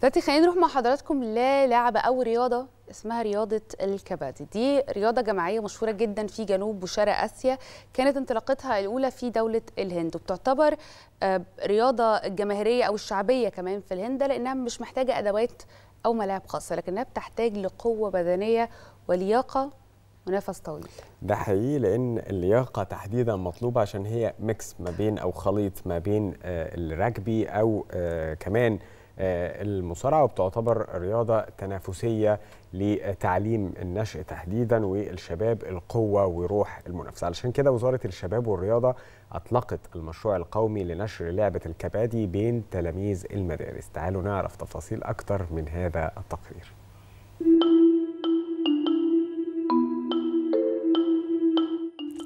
دلوقتي خلينا نروح مع حضراتكم للعبة أو رياضة اسمها رياضة الكبادي. دي رياضة جماعية مشهورة جدا في جنوب وشرق آسيا كانت انطلاقتها الأولى في دولة الهند وبتعتبر آه، رياضة جماهيرية أو الشعبية كمان في الهند لأنها مش محتاجة أدوات أو ملاعب خاصة لكنها بتحتاج لقوة بدنية ولياقة ونفس طويل. ده حقيقي لأن اللياقة تحديدا مطلوبة عشان هي ميكس ما بين أو خليط ما بين آه، الرجبي أو آه، كمان المصارعة وبتعتبر رياضة تنافسية لتعليم النشء تحديدا والشباب القوة وروح المنافسة. علشان كده وزارة الشباب والرياضة أطلقت المشروع القومي لنشر لعبة الكبادي بين تلاميذ المدارس. تعالوا نعرف تفاصيل أكتر من هذا التقرير.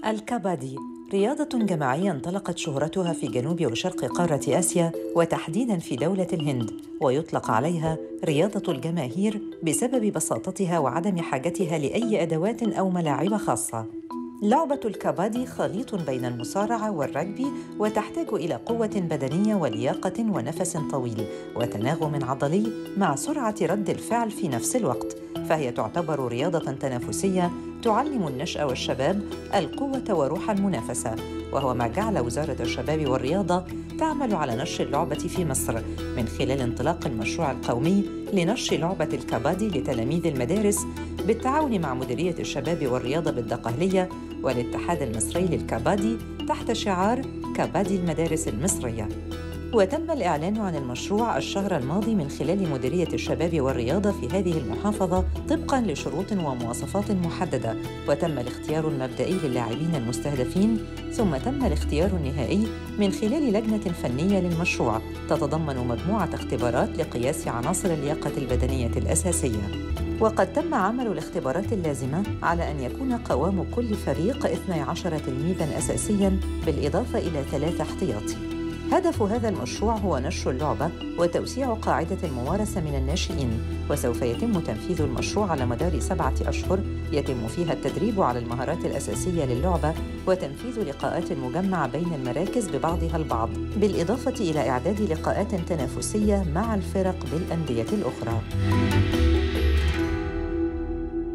الكبادي. رياضة جماعية انطلقت شهرتها في جنوب وشرق قارة آسيا وتحديداً في دولة الهند ويطلق عليها رياضة الجماهير بسبب بساطتها وعدم حاجتها لأي أدوات أو ملاعب خاصة. لعبة الكبادي خليط بين المصارعة والرجبي وتحتاج إلى قوة بدنية ولياقة ونفس طويل وتناغم عضلي مع سرعة رد الفعل في نفس الوقت فهي تعتبر رياضة تنافسية تعلم النشأ والشباب القوة وروح المنافسة وهو ما جعل وزارة الشباب والرياضة تعمل على نشر اللعبة في مصر من خلال انطلاق المشروع القومي لنشر لعبة الكبادي لتلاميذ المدارس بالتعاون مع مديرية الشباب والرياضة بالدقهلية والاتحاد المصري للكبادي تحت شعار كبادي المدارس المصرية. وتم الإعلان عن المشروع الشهر الماضي من خلال مديرية الشباب والرياضة في هذه المحافظة طبقاً لشروط ومواصفات محددة. وتم الاختيار المبدئي للاعبين المستهدفين ثم تم الاختيار النهائي من خلال لجنة فنية للمشروع. تتضمن مجموعة اختبارات لقياس عناصر اللياقة البدنية الأساسية. وقد تم عمل الاختبارات اللازمة على أن يكون قوام كل فريق 12 تلميذاً أساسياً بالإضافة إلى ثلاثة احتياطي. هدف هذا المشروع هو نشر اللعبة وتوسيع قاعدة الممارسة من الناشئين وسوف يتم تنفيذ المشروع على مدار سبعة أشهر. يتم فيها التدريب على المهارات الأساسية للعبة وتنفيذ لقاءات مجمعة بين المراكز ببعضها البعض بالإضافة إلى إعداد لقاءات تنافسية مع الفرق بالأندية الأخرى.